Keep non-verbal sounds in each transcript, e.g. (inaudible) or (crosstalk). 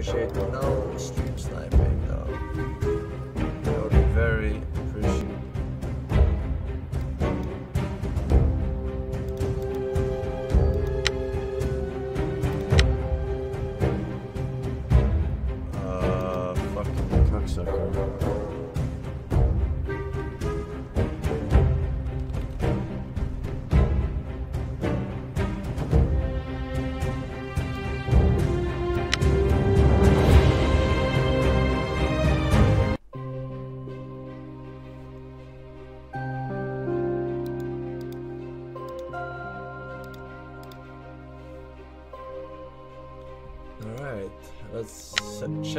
appreciate it. No stream sniping though.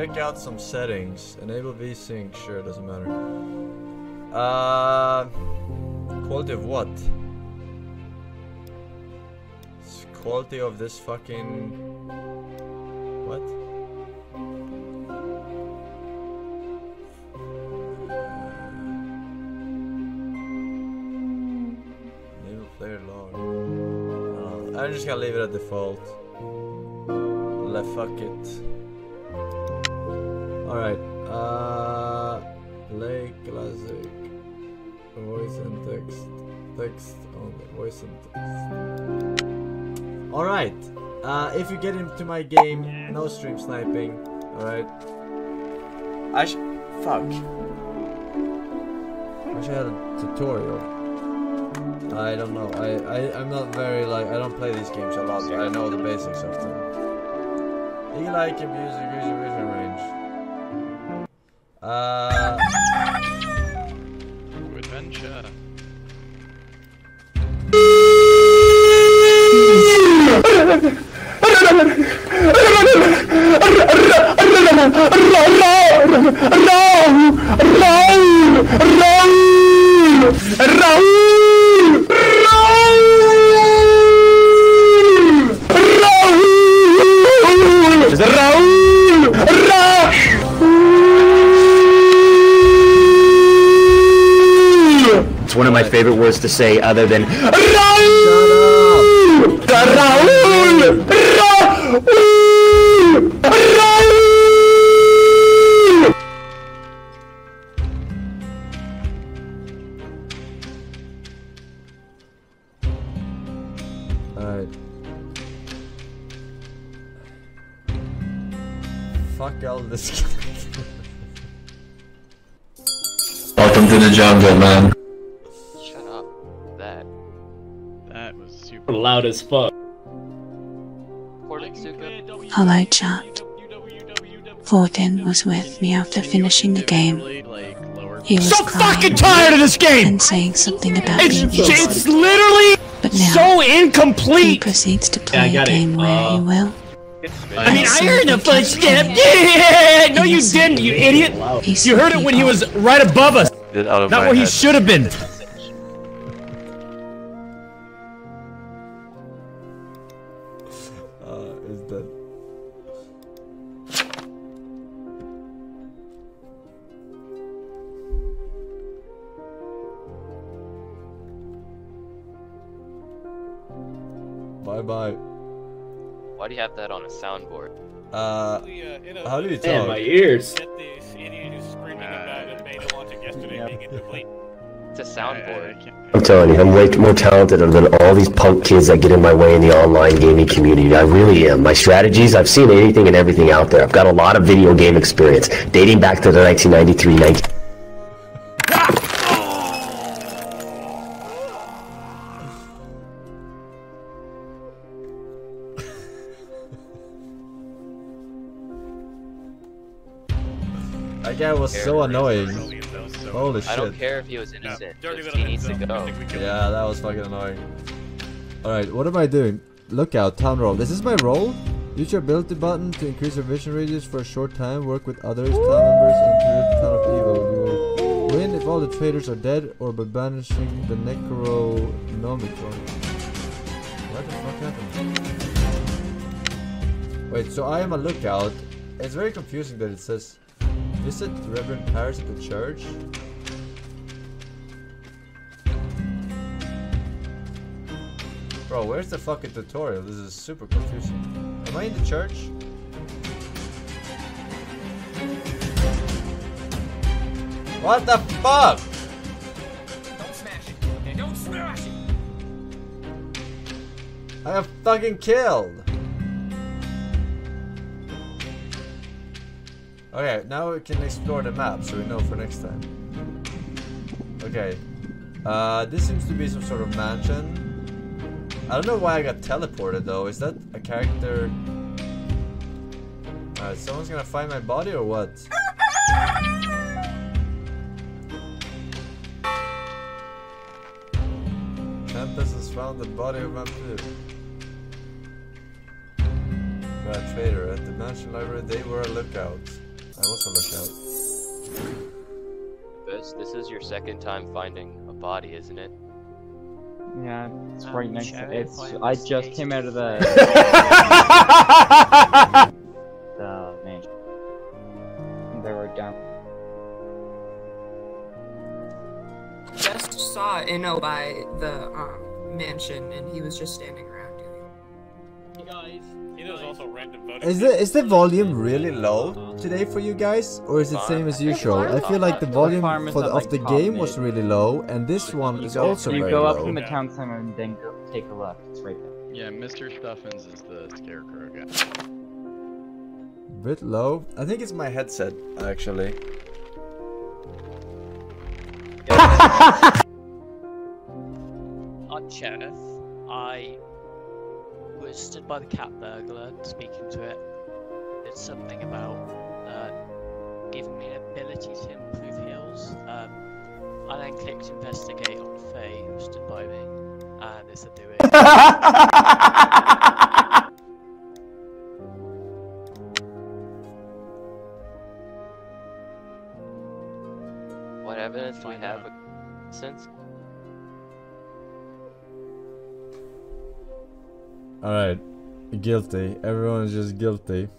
Check out some settings. Enable VSync, sure, doesn't matter. Uh, quality of what? S- Quality of this fucking. What? Enable player log. Uh, I'm just gonna leave it at default. Le fuck it. Alright, uh. Play classic. Voice and text. Text only. Voice and text. Alright, uh, if you get into my game, no stream sniping. Alright. I sh. Fuck. I should have a tutorial. I don't know. I, I, I'm not very, like, I don't play these games a lot, but I know the basics of them. Use the music. vision range. Uh, words to say other than alright. Fuck all this. Welcome to the jungle, man. As fuck. important, Hello, chat. Fortin was with me after finishing the game. He was So fucking tired of this game! and saying something about It's, being it's literally But now so he proceeds to Yeah, play a got it. game where Uh, he will. I mean, I heard the footstep. Yeah! No, you didn't, you idiot! You heard it when he was right above us, Get out of not my where he should have been. Bye bye. Why do you have that on a soundboard? Uh, how do you Man, talk? my ears. Get this idiot who's screaming about the beta launching yesterday being incomplete. It's a soundboard. I'm telling you, I'm way more talented than all these punk kids that get in my way in the online gaming community. I really am. My strategies, I've seen anything and everything out there. I've got a lot of video game experience dating back to the 1993 19. So annoying. Holy shit. I don't care if he was innocent. dirty just little he needs to go. I think we killed Yeah, that was fucking annoying. Alright, what am I doing? Lookout, town roll. This is my role? Use your ability button to increase your vision radius for a short time. Work with others, town members, and to rid the town of evil. You will win if all the traitors are dead or by banishing the Necronomicon. What the fuck happened? Wait, so I am a lookout. It's very confusing that it says Visit Reverend Parris at the church. Bro, where's the fucking tutorial? This is super confusing. Am I in the church? What the fuck? Don't smash it. Okay, don't smash it. I have fucking killed. Okay, now we can explore the map so we know for next time. Okay. Uh, this seems to be some sort of mansion. I don't know why I got teleported though. Is that a character? Alright, someone's gonna find my body or what? Tempest has found the body of Vampire. Got a trader at the mansion library. They were a lookout. I was a lookout. This this is your second time finding a body, isn't it? Yeah, it's Um, right next to Sheriff, it's I I was just came out of the the (laughs) mansion. They were down. Just saw Inno by the um, mansion, and he was just standing around doing. Hey guys. He does also random voting. Is the is the volume really low today for you guys, or is it same as usual? I feel like the volume for the, of the game was really low, and this one is also you go up low. from the town center and then go take a left. It's right there. Yeah, Mr. Stuffins is the scarecrow guy. Bit low. I think it's my headset actually. (laughs) I'm Sheriff. I was stood by the cat burglar, speaking to it. It's something about uh, giving me an ability to improve heals. Um, I then clicked investigate on Faye, who stood by me, and this will do it. (laughs) What evidence do we have since? Alright. Guilty. Everyone is just guilty.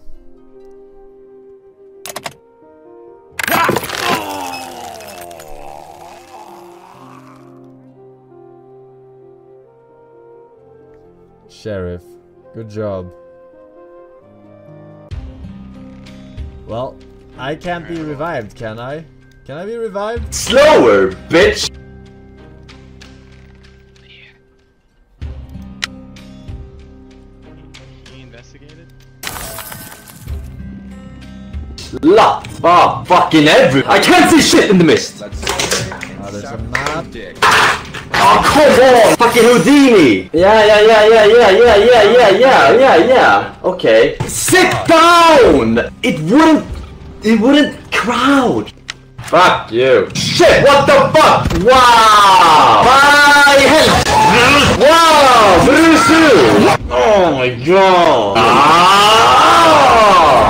Sheriff. Good job. Well, I can't be revived, can I? Can I be revived? Slower, bitch! Lot of fucking every. I can't see shit in the mist. Oh. Oh come on, fucking Houdini. Yeah, yeah, yeah, yeah, yeah, yeah, yeah, yeah, yeah, yeah, yeah. Okay. Sit down. It wouldn't. It wouldn't crowd. Fuck you. Shit, what the fuck? Wow! My hell! Wow! Brusu! Oh my god! Ah!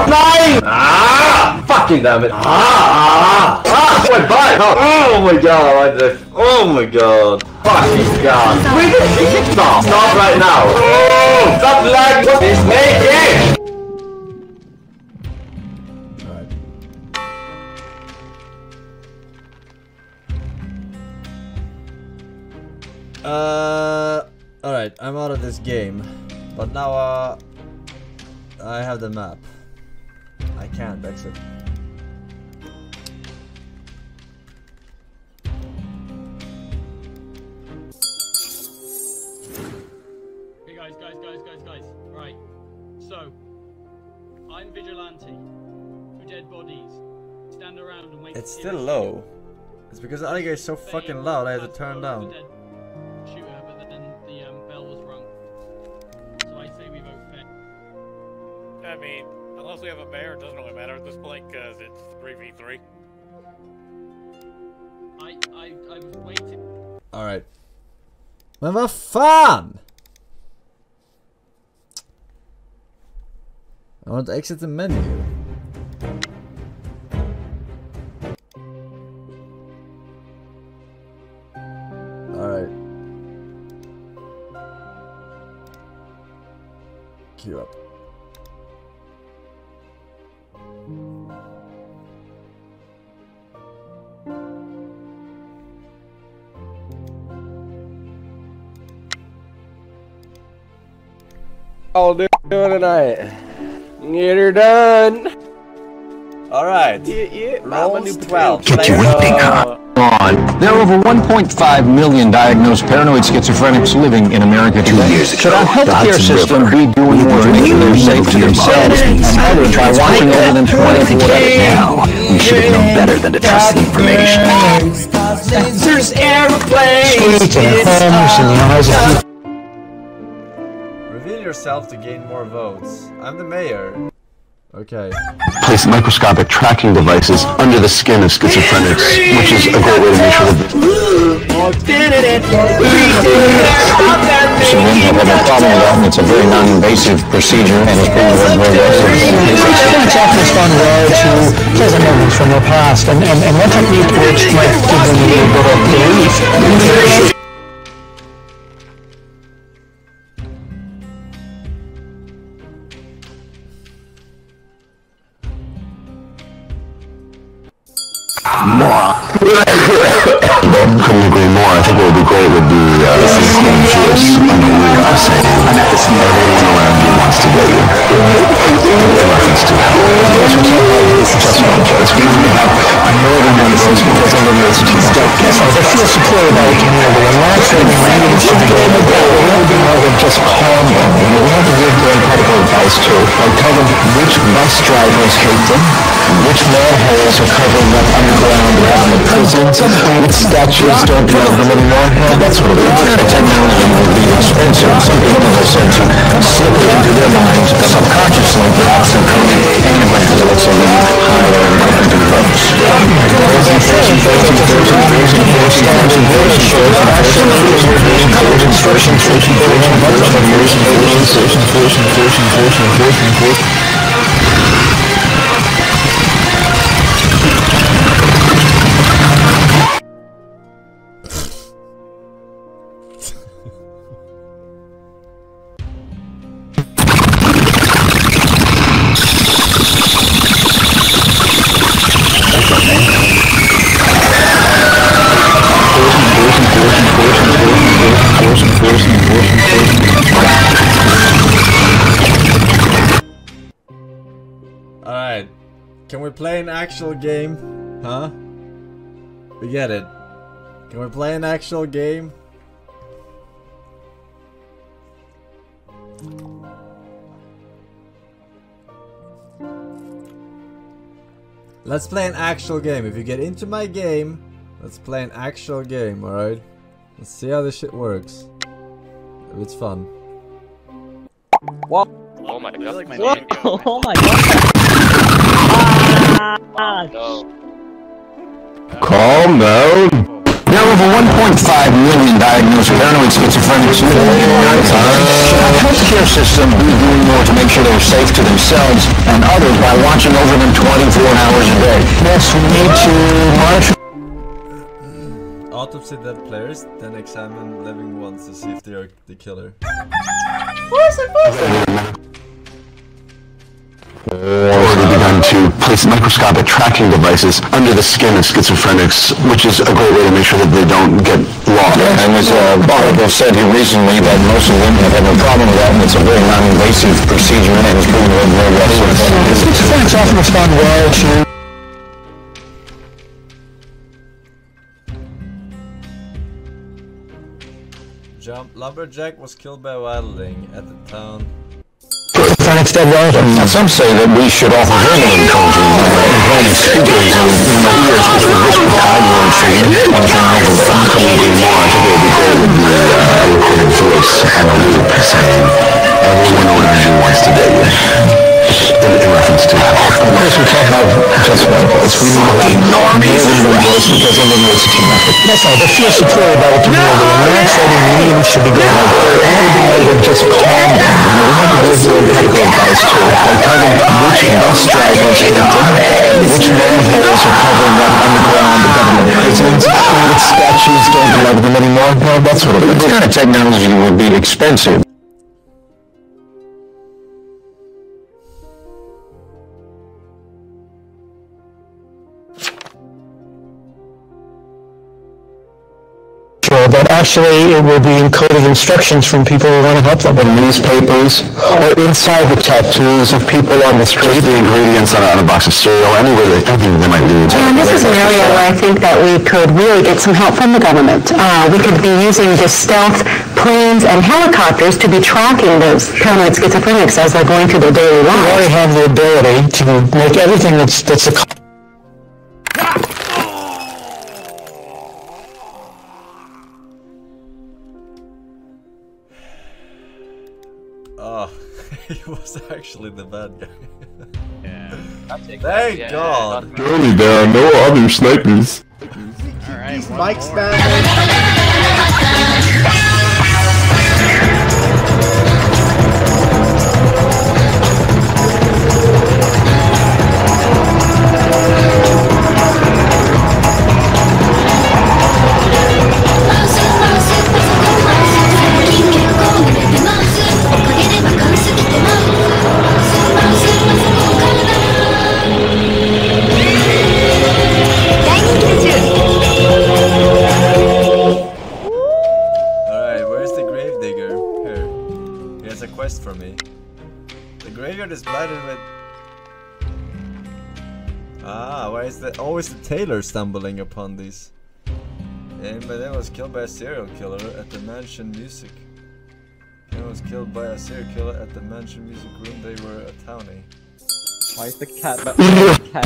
Nine! Ah! Fucking damn it! Ah! Ah! My butt! Oh my god! I just, oh my god! Fucking god! Where did he stop? Stop right now! Oh! Stop like what is making! Uh, alright, I'm out of this game. But now, uh, I have the map. I can't exit. Hey guys, guys, guys, guys, guys. Right. So, I'm vigilante. Two dead bodies. Stand around and wait. It's still low. It's because the audio is so fucking loud, I had to turn down. Maar wat faan? I want to exit the menu. I'll do it tonight. Get her done. Alright. Roll 12. Get your whipping uh, on. There are over 1.5 million diagnosed paranoid schizophrenics living in America today. Should our healthcare system be doing more to make sure they're safe to themselves and others by watching over them 24 Now, you should have known better than to trust the information. There's airplanes. Reveal yourself to gain more votes. I'm the mayor. Okay. Place microscopic tracking devices under the skin of schizophrenics, which is a great way to make sure that So when you have a problem with that, it's a very non-invasive procedure and it's being run very well. It's often respond well to pleasant memories from their past, and, and, and one technique which might give them a little bit of relief. More. Couldn't agree more. I think what would be great would be uh, contagious unaware saying everyone around you wants to get you. In reference to one judge. More than one voice because eliminates darkness. They feel supported by the community, and that's what we need to do. We want to be more than just calm them. You know, we have to give them medical advice too. Like tell them which bus drivers hate them, which manholes are covering up underground around the prisons, which statues don't love them anymore. That's what it is. The technology will be expensive. Some people will send to slip it into their minds subconsciously, perhaps coding. Anyone who looks a little higher and different than votes. Alright. Play an actual game? Huh? We get it. Can we play an actual game? Let's play an actual game. If you get into my game, let's play an actual game, alright? Let's see how this shit works. If it's fun. What? Oh my god. Like my name (laughs) oh my god. (laughs) No. Calm down. There are over 1.5 million diagnosed with paranoid schizophrenics living in America. Should our healthcare system be doing more to make sure they're safe to themselves and others by watching over them 24 hours a day? Yes, we need to monitor. Autopsy dead players, then examine living ones to see if they are the killer. Already begun to place microscopic tracking devices under the skin of schizophrenics, which is a great way to make sure that they don't get lost. And as uh, Barnacle said here recently, that most of women have had no problem with that, and it's a very non-invasive procedure, and it's being run very well. Schizophrenics often respond well to Jump. Lumberjack was killed by wildling at the town. Well. Now, some say that we should offer journaling coaching, implanting speakers in, my ears, which would whisper Tide word for you. And turn over the phone call and more. I think it would be the uh, recorded voice on a loop saying, everyone around you wants to date you. In, reference to. Of course, we can't have just one voice. We need more than one voice because it eliminates a team effort. That's all. They feel supported by the community, and we're not saying the meetings should be going want to be more than just calm down. You know, we have to them medical advice too. Like tell them which bus drivers hate them, which manholes are covering up underground the government prisons, which statues don't love them anymore. Well, that's what it is. This kind of technology would be expensive. Actually, it will be encoded instructions from people who want to help them. The newspapers, or inside the tattoos of people on the street. the ingredients on a, on a box of cereal, anywhere they, anything they might lead. And this is an area where I think that we could really get some help from the government. Uh, we could be using just stealth planes and helicopters to be tracking those paranoid schizophrenics as they're going through their daily lives. We already have the ability to make everything that's, that's a was actually the bad guy. Yeah. Thank Yeah, God. Surely there are no other snipers. Alright, These one mic Graveyard is with. Ah, why is that always the tailor stumbling upon these? Anybody that was killed by a serial killer at the mansion music. Anyone was killed by a serial killer at the mansion music room. They were a townie. Why is the cat but (laughs) cat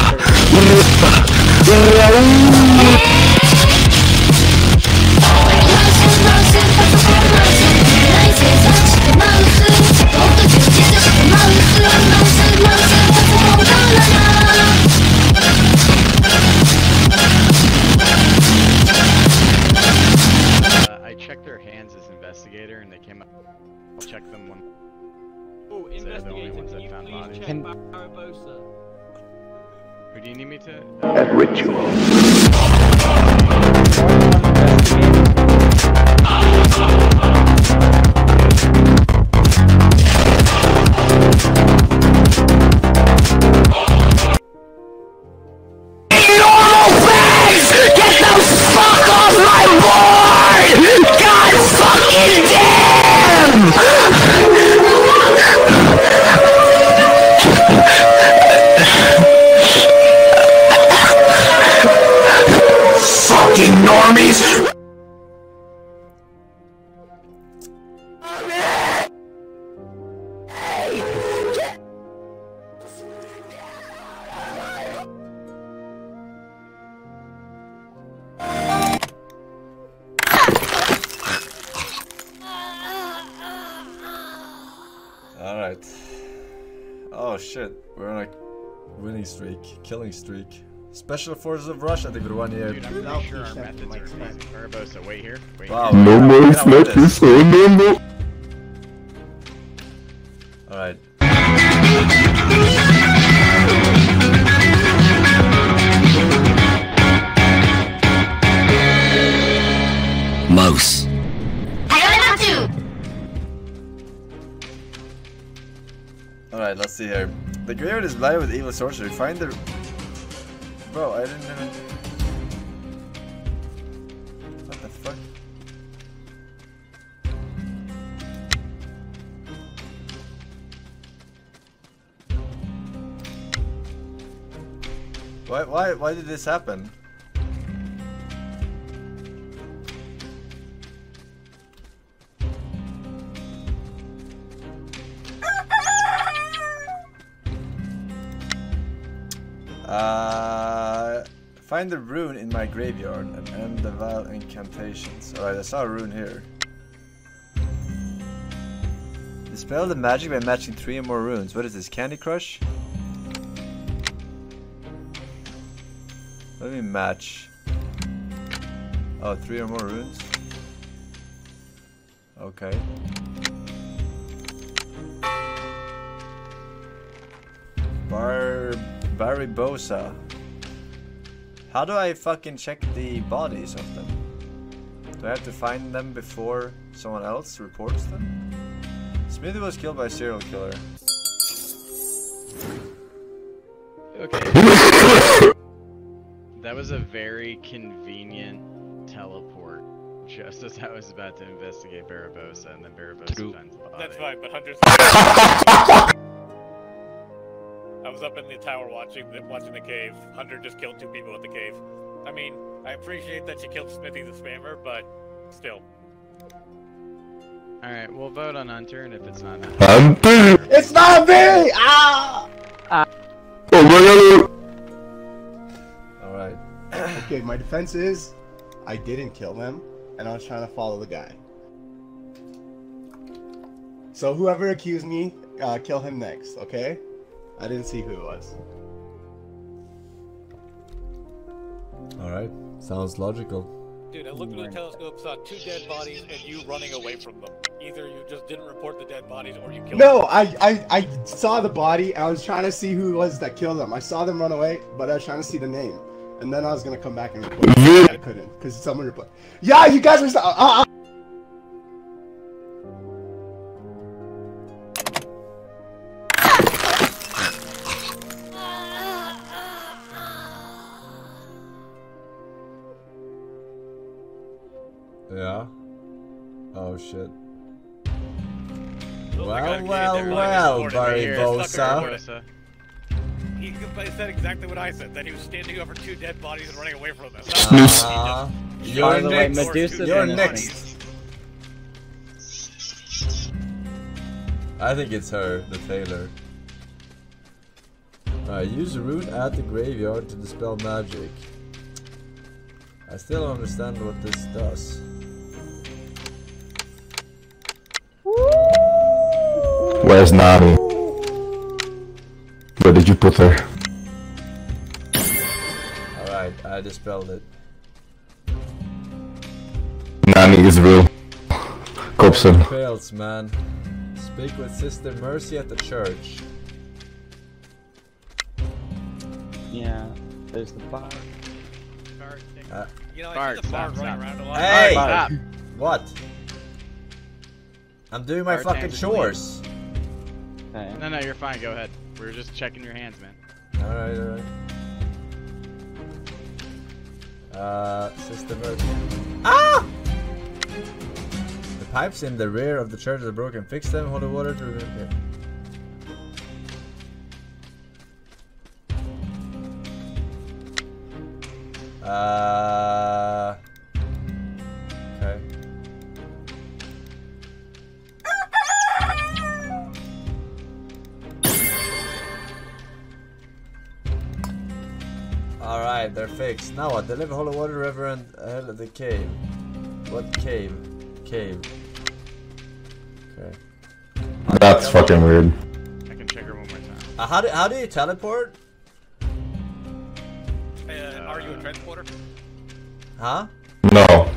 killing streak. Special Forces of Russia, the one. Dude, I'm pretty sure our methods are amazing. Barbosa, wait here. Wait Wow. here. No more Get on with this. snipers, oh no no. Alright. Mouse. Alright, let's see here. The graveyard is blighted with evil sorcery. Find the. Bro, I didn't even. What the fuck? Why, why, why did this happen? Find the rune in my graveyard and end the vile incantations. Alright, I saw a rune here. Dispel the magic by matching three or more runes. What is this, Candy Crush? Let me match. Oh, three or more runes? Okay. Bar Baribosa. How do I fucking check the bodies of them? Do I have to find them before someone else reports them? Smithy was killed by a serial killer. Okay. that was a very convenient teleport Just as I was about to investigate Barabosa, and then Barabosa True. finds the body. That's fine, but Hunter's. I was up in the tower watching the, watching the cave. Hunter just killed two people at the cave. I mean, I appreciate that you killed Smithy the spammer, but still. Alright, we'll vote on Hunter, and if it's not Hunter. Hunter! It's not me! Ah! Oh Alright. (coughs) okay, my defense is I didn't kill them, and I was trying to follow the guy. So whoever accused me, uh, kill him next, okay? I didn't see who it was. Alright. Sounds logical. Dude, I looked through the telescope, saw two dead bodies, and you running away from them. Either you just didn't report the dead bodies, or you killed No, them. I, I I saw the body. I was trying to see who it was that killed them. I saw them run away, but I was trying to see the name. And then I was gonna come back and report. I couldn't because someone reported. Yeah, you guys were. Uh, uh, Oh shit. Oh my God, Well, okay, well, well, fucking Barry recorded right. Bosa. He said exactly what I said, that he was standing over two dead bodies and running away from them. (laughs) Uh, you're By the way, next. Medusa's You're next. I think it's her, the tailor. Alright, use a rune at the graveyard to dispel magic. I still don't understand what this does. Where's Nami? Where did you put her? Alright, I dispelled it. Nami is real. Cobson. Fails, man. Speak with Sister Mercy at the church. Yeah, there's the bar. Uh, You know, I Bart, the bar stop, running stop. around a lot. hey! Stop. What? I'm doing my Bart, fucking Angelina. chores. Okay. No, no, you're fine. Go ahead. We were just checking your hands, man. Alright, alright. Uh, Sister Mercy. Ah! The pipes in the rear of the church are broken. Fix them, hold the water to remove it. Uh. Alright, they're fixed. Now what? Deliver holy water, reverend hell of the cave. What cave? Cave. Okay. That's fucking weird. I can check her one more time. Uh, how do how do you teleport? Uh, are you a transporter? Huh? No.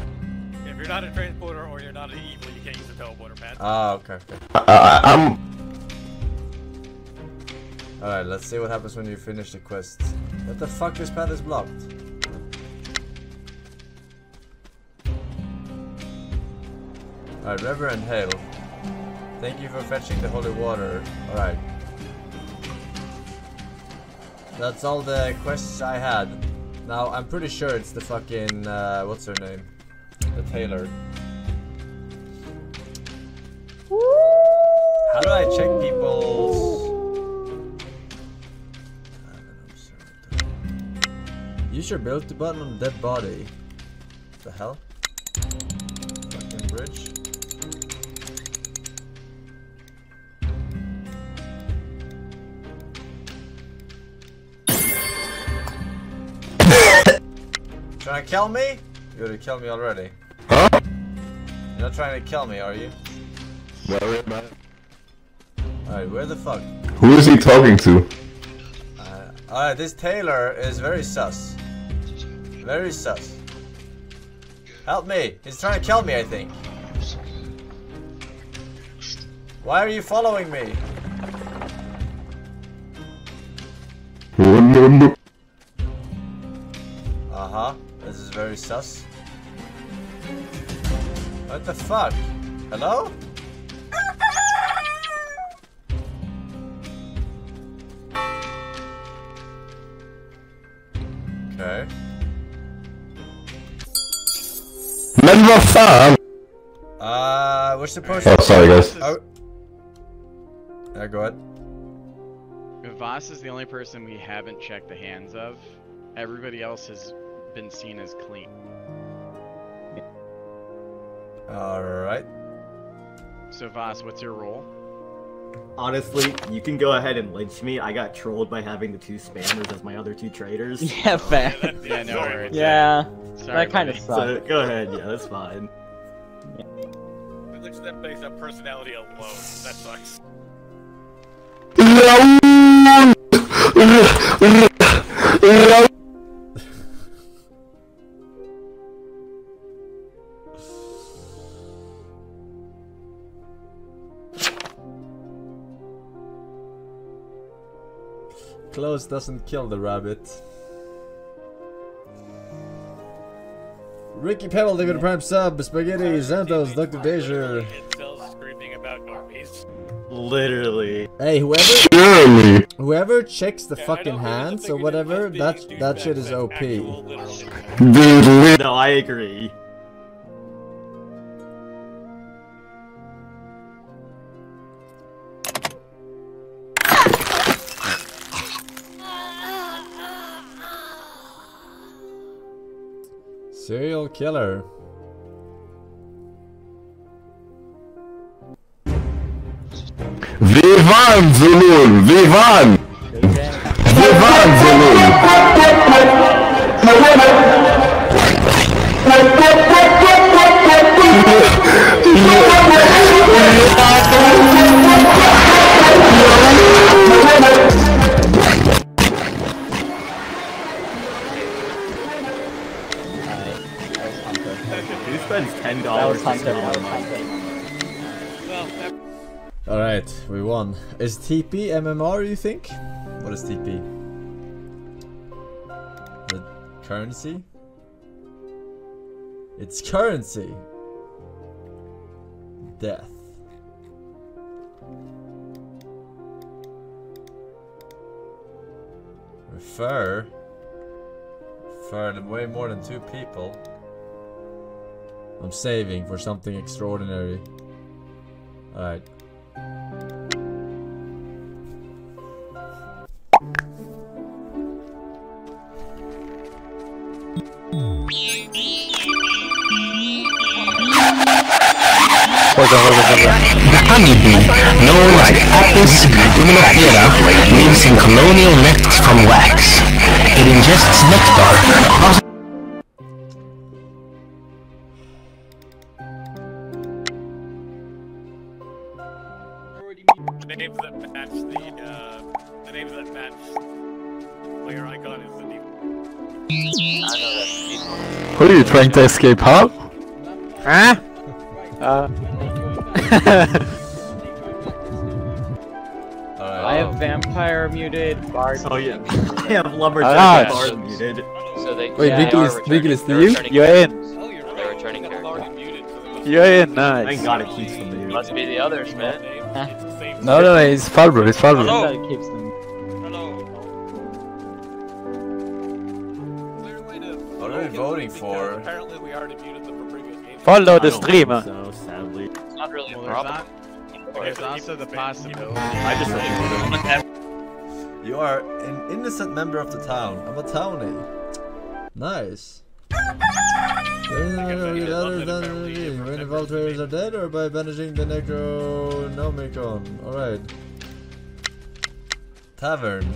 If you're not a transporter or you're not an evil, you can't use the teleporter, pad. Ah, okay, okay. I, I, I'm. Alright, let's see what happens when you finish the quest. What the fuck? This path is blocked. Alright, Reverend Hale. Thank you for fetching the holy water. Alright. That's all the quests I had. Now, I'm pretty sure it's the fucking, uh, what's her name? The tailor. How do I check your ability button on dead body. the hell? Fucking bridge. Trying to kill me? You're gonna kill me already. Huh? You're not trying to kill me, are you? About it. Alright, where the fuck? Who is he talking to? Uh, Alright, this Taylor is very sus. Very sus. Help me! He's trying to kill me, I think. Why are you following me? Uh-huh. This is very sus. What the fuck? Hello? Okay. Men vad fan! Uh, we're supposed Oh, sorry, guys. Oh. Yeah, go ahead. Voss is the only person we haven't checked the hands of. Everybody else has been seen as clean. Alright. So Voss, what's your role? Honestly, you can go ahead and lynch me. I got trolled by having the two spammers as my other two traitors. (laughs) Yeah, fair. Yeah, no worries. Yeah, Sorry, that kind of sucks. So go ahead, yeah, that's fine. It looks that based on personality alone. That sucks. Close doesn't kill the rabbit. Ricky Pebble, David Prime Sub, Spaghetti, Santos, Dr. Deja. Incels screaming about normies. Literally. Hey, whoever Surely. whoever checks the fucking hands or whatever, that that shit is OP. Dude, No, I agree. Keller. Vivan, Zulul! Vivan! Vivan, Zulul! Yeah. (laughs) ten dollars was to Hunter. steal That was my Hunter. Alright, we won. Is TP MMR, you think? What is TP? The currency? It's currency! Death. Refer? Refer to way more than two people. I'm saving for something extraordinary. Alright. The honeybee, known as Apis mellifera, lives in colonial nests from wax. It ingests nectar. Name. Who are you trying to escape, huh? Huh? Uh. I have vampire muted, bard. Oh yeah, (laughs) I have lumberjack Ah, and bard shit. muted. So they Wait, yeah, Vigil they are is- Vigil is they're you? returning You're in. characters. They're returning characters. You're in, nice. Thank God it keeps them muted. Must be the others, man. No, no, no, it's Falbro, it's Falbro. Hello. We voting for? Apparently, we already muted them for previous games. Follow the streamer. So sadly, It's not really a Well, there's, problem. not, there's also the possibility. I just think You are an innocent member of the town. I'm a townie. Nice. When the Voltairs are dead or by banishing the Necronomicon. Alright. Tavern.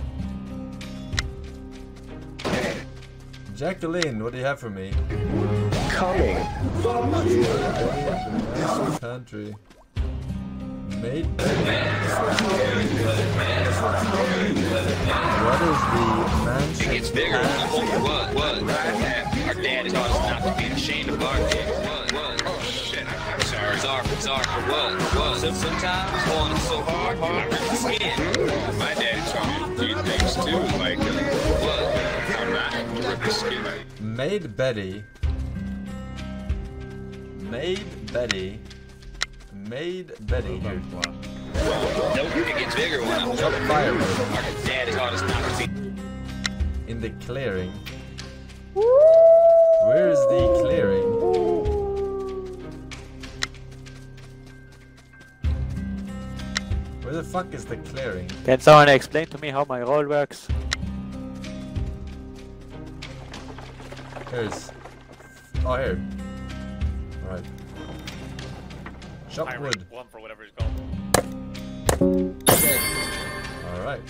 Jacqueline, what do you have for me? Coming. Country. Made What is the mansion? It's bigger. What? What? Our dad taught us not to be ashamed of our kids. What? What? Oh shit! I'm sorry. Sorry. Sorry for what? What? So sometimes pulling it so hard, you rip the skin. My dad taught me to do things too, like uh, Made Betty. Made Betty. Made Betty. Gets bigger when I'm fire. Our dad is not In the clearing. Where is the clearing? Where the fuck is the clearing? Can someone explain to me how my role works? Here's. Oh, here. Alright. Chop wood. One for whatever it's called. Alright.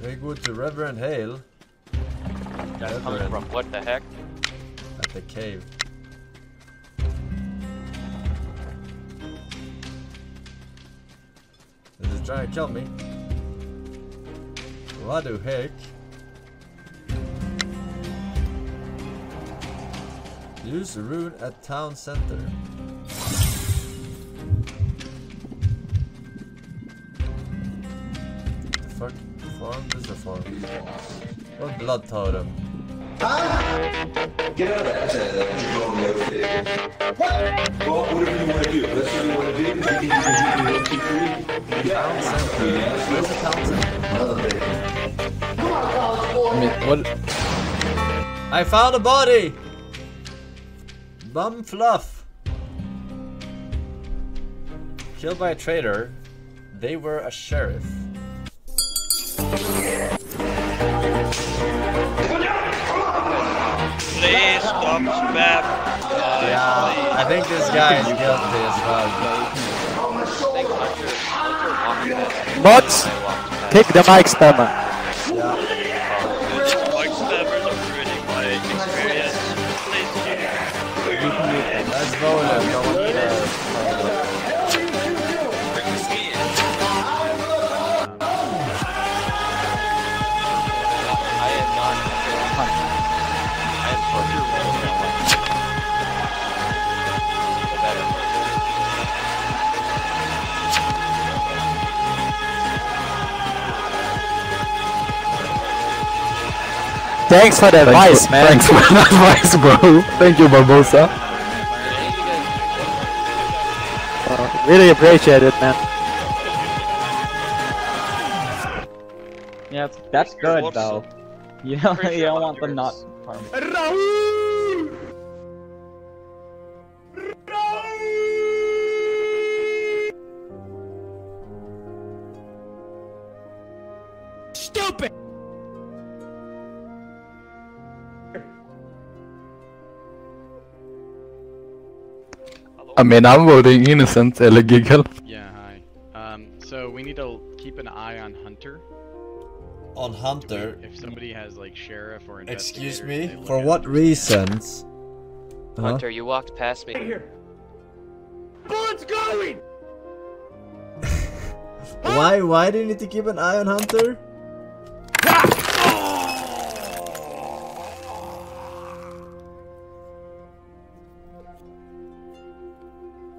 Very good to Reverend Hale. That's coming from what the heck? at the cave. This is trying to kill me. What the heck? Use the rune at town center. The fuck? Farm? This is a farm. What blood totem? Get out of that. That's a wrong outfit. Well, whatever you want to do. Let's what you want to do. You think you can do it Town center. Where's the town center? I mean, what? I found a body! Bum fluff. Killed by a traitor. They were a sheriff. Please stop spam. Yeah, I think this guy is guilty as well. Bots! Kick the mic spammer. Thanks for the advice, for, man. Thanks for the (laughs) advice, bro. Thank you, Barbosa. Uh, really appreciate it, man. Yeah, that's good though. You don't, you don't want the not harming. I mean, I'm voting innocent eller giggle. Yeah, hi. Um, so we need to keep an eye on Hunter. On Hunter? If somebody has like sheriff or Excuse me? For what them. reasons? Huh? Hunter, you walked past me. Right here. Bullets going! (laughs) Why? Why do you need to keep an eye on Hunter?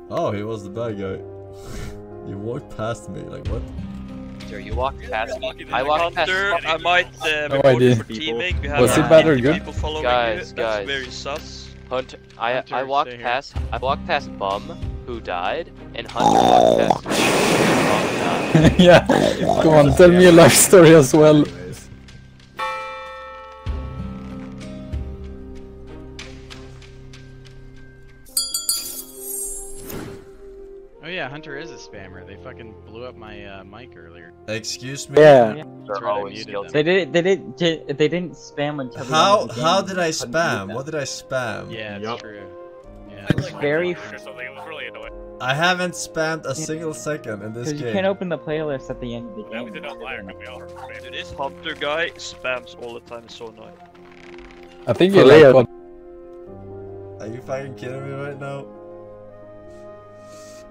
Oh, he was the bad guy. (laughs) you walked past me, like what? Hunter, you walked past me. I walked past Hunter, I might uh, No report you idea. for teaming. We have Was it bad or good? people following Guys, you. guys. That's very sus. Hunter, I Hunter, I walked stay here. past I walked past Bum who died, and Hunter walked past me. (laughs) Yeah. Come on, tell me a life story as well. Spammer. They fucking blew up my uh, mic earlier. Excuse me? Yeah. That's right, I muted them. They did. They did. They didn't spam until. How the how game. did I spam? What did I spam? Yeah, it's Yup. true. Yeah. It's very. Or something. It was really annoying. I haven't spammed a single second in this game. you can't open the playlist at the end of the That game. was an outlier because we all heard from Dude, this Hunter guy spams all the time. It's so annoying. I think For you like real. Are you fucking kidding me right now?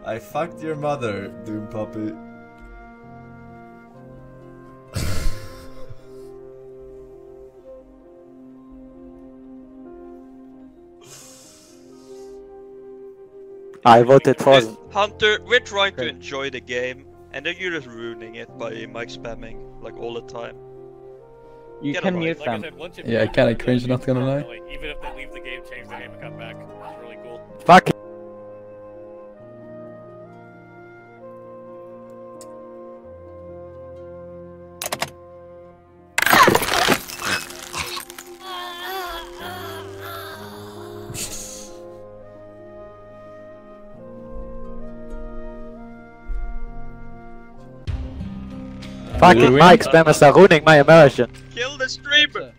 I fucked your mother, Doom Puppy. I voted for Hunter, we're trying to enjoy the game, and then you're just ruining it by mic spamming like all the time. You Get can a mute life. Like I them. said, once you Yeah, kinda cringe, not gonna lie. Like, even if they leave the game, change the name and come back. It's really cool. Fuck. Fucking mic spammers are ruining my immersion. Kill the streamer!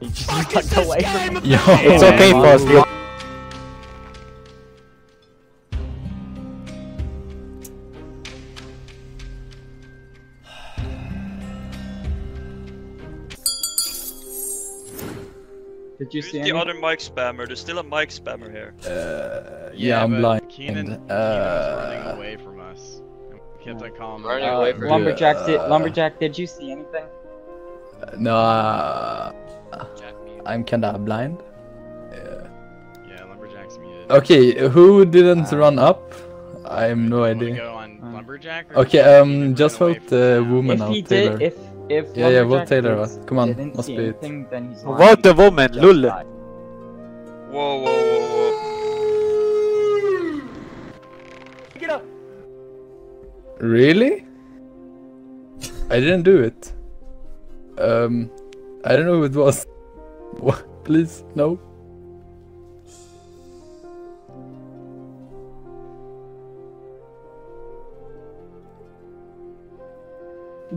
He just tucked away from Yo, it's okay for Did you Who's see the any? other mic spammer? There's still a mic spammer here. Uh, Yeah, I'm blind. Keenan, Keenan was uh, running away from us. And we kept on calling him. Uh, out. Lumberjack did. Uh, Lumberjack, did you see anything? No, uh, I'm kinda blind. Yeah, Yeah, Lumberjack's muted. Okay, who didn't run up? I have no idea. go on Lumberjack or Okay, um, just vote the woman If out, he Taylor. did, if if yeah, yeah, vote Lumberjack Taylor did- out. Come on, must see be it. anything, then he's Vote the woman, Just Lull. Whoa, whoa, whoa, whoa. Get up. Really? I didn't do it. Um, I don't know who it was. (laughs) What? Please, no.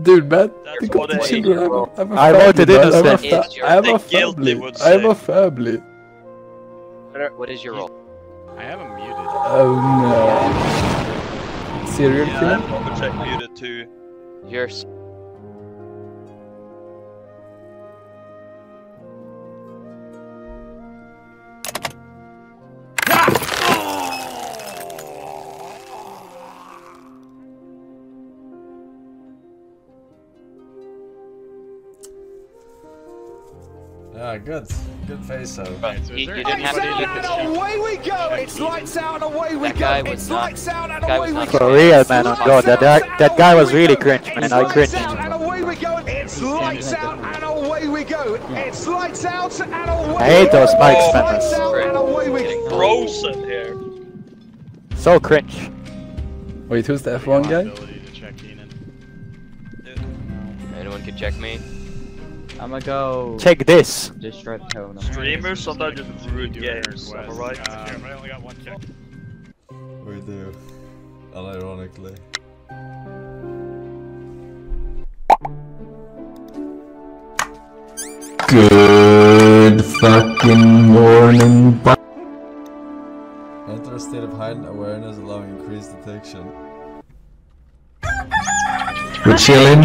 Dude, man, you got what the it I'm, bro. I'm a I family, voted man. innocent. I'm a, What fa- I'm a family. I'm a family. What, are, what is your role? I have him muted. Oh no. Serial Yeah, killer? I'm Lumberjack muted too. You're. Yeah, good. Good face though. Right, so is You- there you didn't have to anybody look that at could the- check- Away we go! check It's Keenan? lights out and away we That go! guy was It's not- lights out and that guy away was we not go! For real, It's man. Lights god, that, out that, and that guy away was we really go. cringe, man. It's I lights cringed. out and away we go! It's lights out and away we go! It's lights out and away I hate those mic It's spammers. lights out and away we go! Frozen here. So cringe. Wait, who's the F1 guy? Ability to check Keenan. Anyone can check me? I'm gonna go. Check this. Destroy the totem. Streamers sometimes just ruin do our games, request. alright? Um, I only got one check. We do. Unironically. Good fucking morning. bu- Enter a state of heightened awareness allowing increased detection. We're chilling.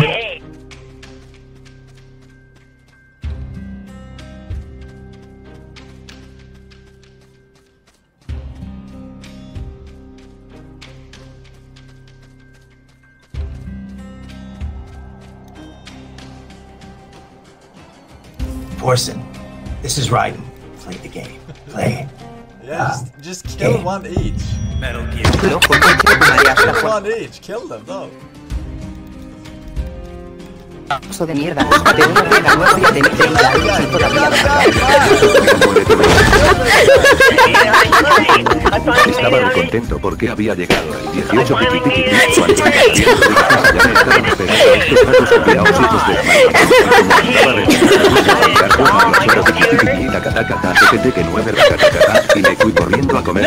This is Raiden. Play the game. Play. Yeah, just, just kill one each. Metal Gear. kill one each. Kill them, no. De mierda. Te Estaba muy contento porque había llegado el 18. Y me fui corriendo a comer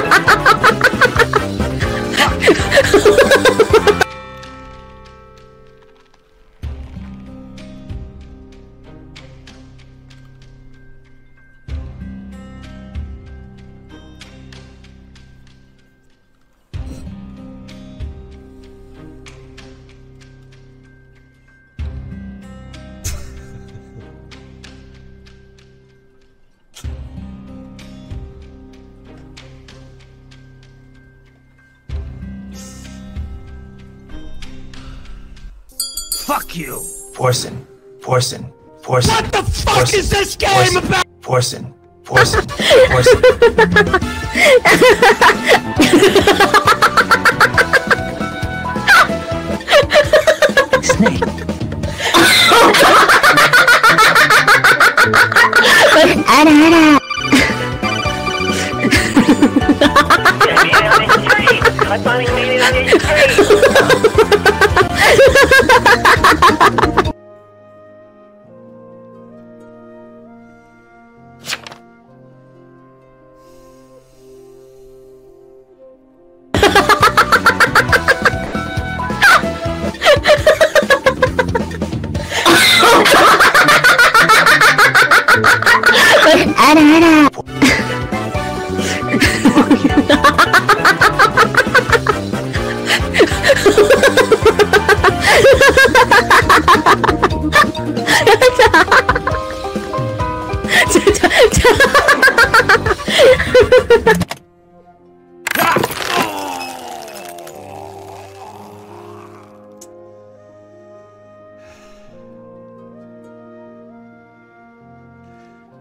Fuck you! Forsen. Forsen. Forsen. What the fuck is this game about? Forsen. Forsen. Forsen. Snake. Ara, ara.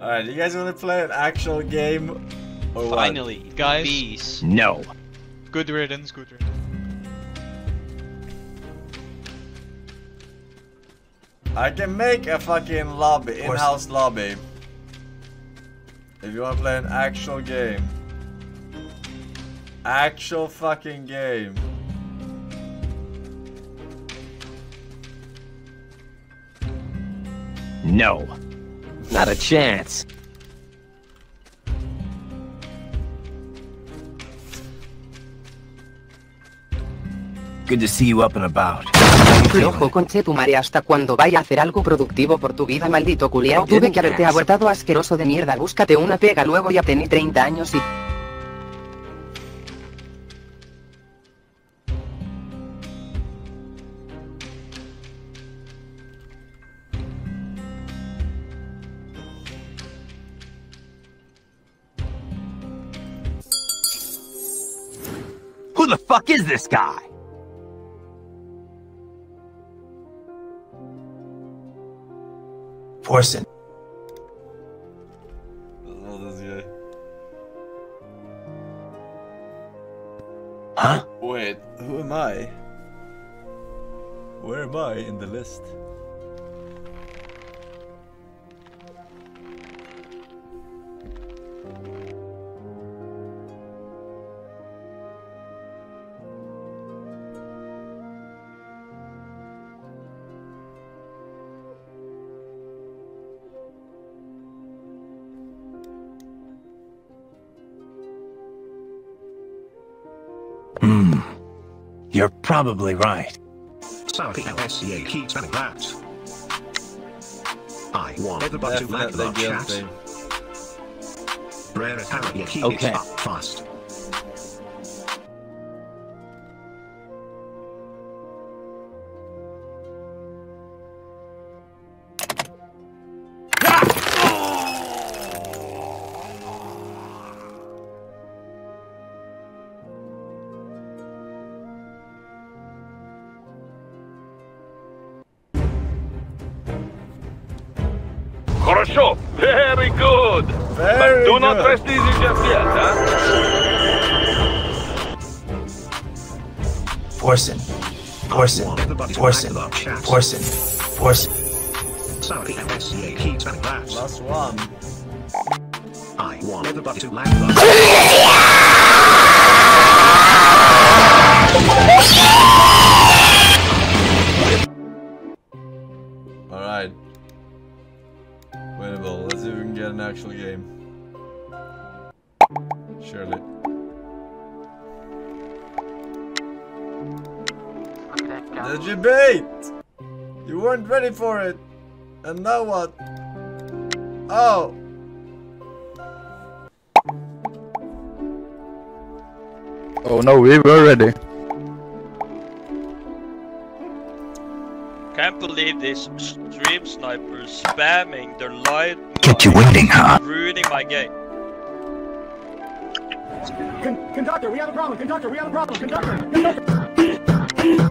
Alright, you guys wanna play an actual game? Or what? Finally, Guys. peace. No. Good riddance, good riddance. I can make a fucking lobby, in-house lobby. If you wanna play an actual game. Actual fucking game. No. Not a chance. Good to see you up and about. Flojo conche tu madre hasta cuando vaya a hacer algo productivo por tu vida maldito culiao Tuve que haberte abortado asqueroso de mierda Búscate una pega luego ya tení 30 años y... is this guy? Forsen. This guy. Huh? Wait, who am I? Where am I in the list? Probably right. South LSCA keeps banning that. I want everybody to like Definitely love chat. guilty. Rare apparently keep Okay. it up fast. Forsen. Forsen. South LSCA keeps banning that. Last one. I want everybody to like love Alright. Winnable. Let's see if we can get an actual game. Surely. Did you bait? You weren't ready for it. And now what? Oh. Oh no, we were ready. Can't believe this stream snipers spamming their light. Kept you waiting, huh? Ruining my game. Con- conductor, we have a problem. Conductor, we have a problem. Conductor, conductor.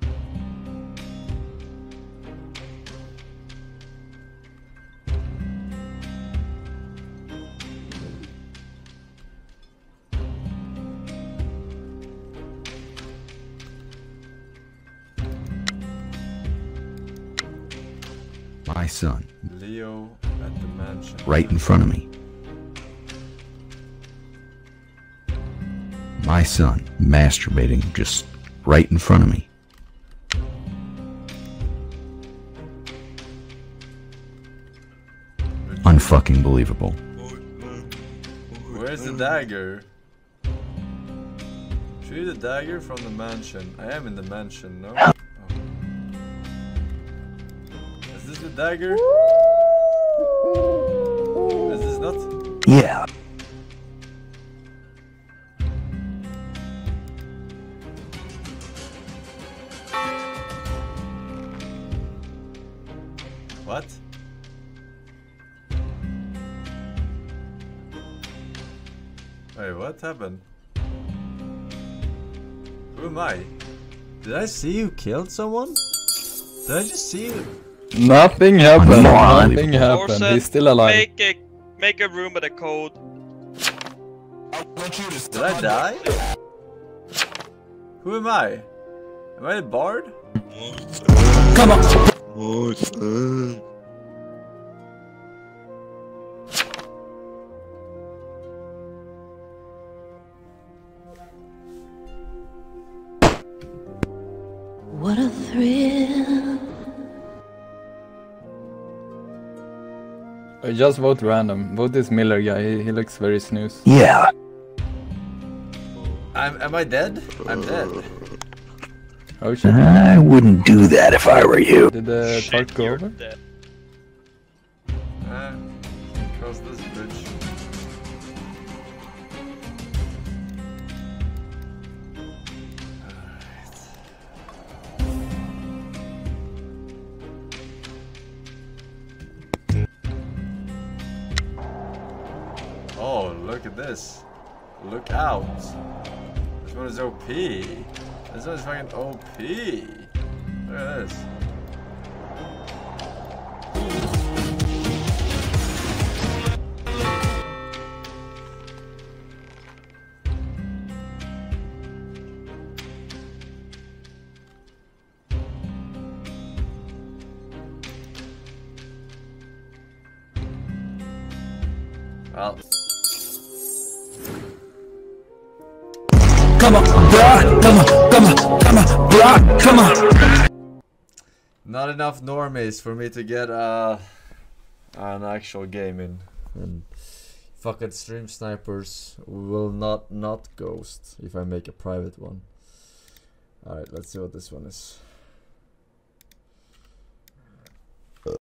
My son, Leo at the mansion. right in front of me. My son masturbating just right in front of me. Unfucking believable. Where's the dagger? Shoot the dagger from the mansion. I am in the mansion, no? (laughs) dagger? Is this not? Yeah. What? Wait, what happened? Who am I? Did I see you killed someone? Did I just see you? Nothing happened. Nothing happened. Orson, He's still alive. Make a make a room with a code. Did I die? Who am I? Am I a bard? Come on. Just vote random. Vote this Miller guy. He, he looks very snooze. Yeah. I'm, am I dead? I'm dead. Oh shit. I wouldn't do that if I were you. Did the part go over? Uh, out. This one is OP. This one is fucking OP. Look at this. Enough normies for me to get uh, an actual game in. And fucking stream snipers will not not ghost if I make a private one. Alright, let's see what this one is.